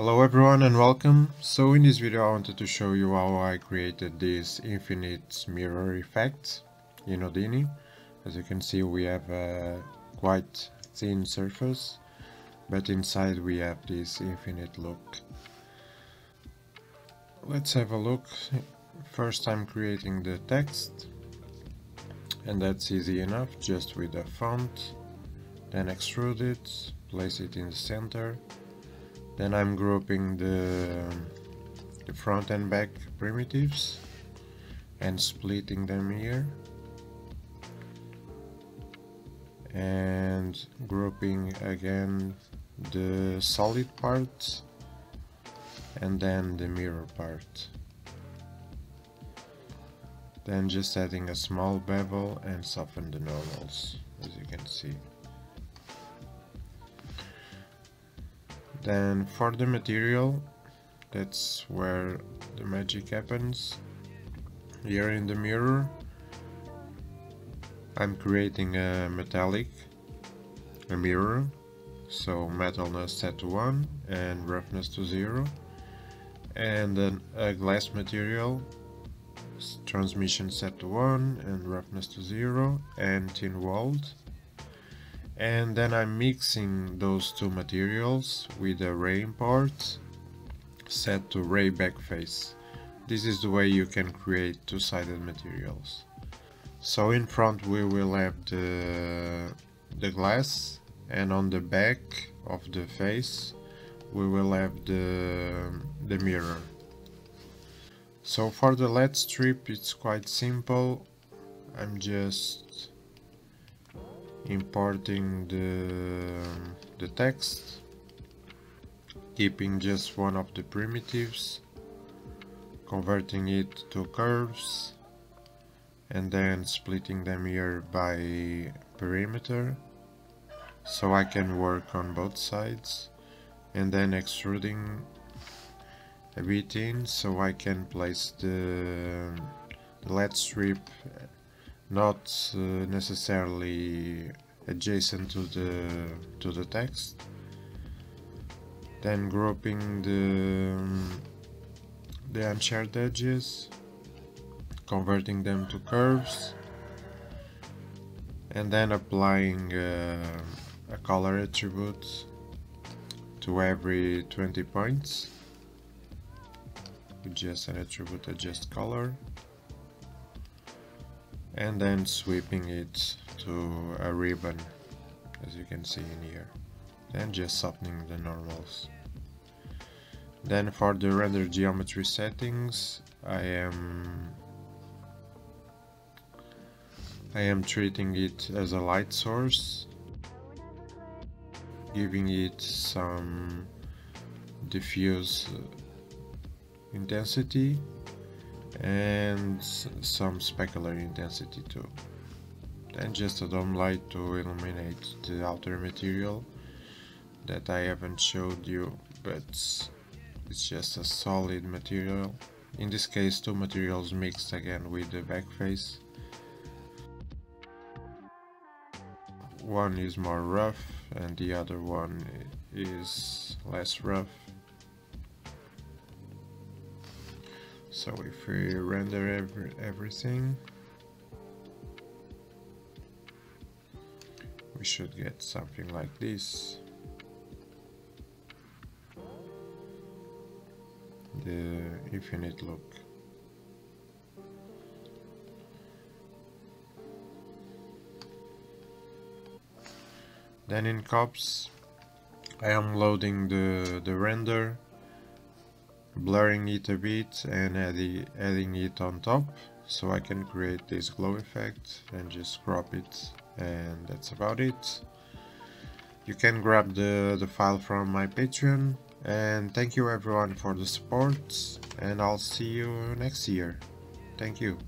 Hello everyone and welcome. So in this video I wanted to show you how I created this infinite mirror effect in Houdini. As you can see we have a quite thin surface but inside we have this infinite look. Let's have a look. First I'm creating the text and that's easy enough just with a font then extrude it, place it in the center then I'm grouping the, the front and back primitives and splitting them here. And grouping again the solid part and then the mirror part. Then just adding a small bevel and soften the normals as you can see. Then for the material, that's where the magic happens. Here in the mirror, I'm creating a metallic, a mirror, so metalness set to 1 and roughness to 0 and then a glass material transmission set to 1 and roughness to 0 and thin walled and then I'm mixing those two materials with a ray part set to ray backface. This is the way you can create two-sided materials. So in front we will have the, the glass and on the back of the face we will have the, the mirror. So for the LED strip it's quite simple. I'm just importing the, the text keeping just one of the primitives converting it to curves and then splitting them here by perimeter so I can work on both sides and then extruding a bit in so I can place the, the LED strip not uh, necessarily adjacent to the to the text. Then grouping the the unshared edges converting them to curves and then applying uh, a color attribute to every 20 points with just an attribute adjust color and then sweeping it to a ribbon as you can see in here. Then just softening the normals then for the render geometry settings I am I am treating it as a light source giving it some diffuse intensity and some specular intensity too. Then just a dome light to illuminate the outer material that I haven't showed you but it's just a solid material. In this case two materials mixed again with the back face. One is more rough and the other one is less rough so if we render every, everything we should get something like this. The infinite look. Then in cops I am loading the, the render blurring it a bit and adding, adding it on top so I can create this glow effect and just crop it and that's about it. You can grab the, the file from my Patreon and thank you everyone for the support and I'll see you next year. Thank you.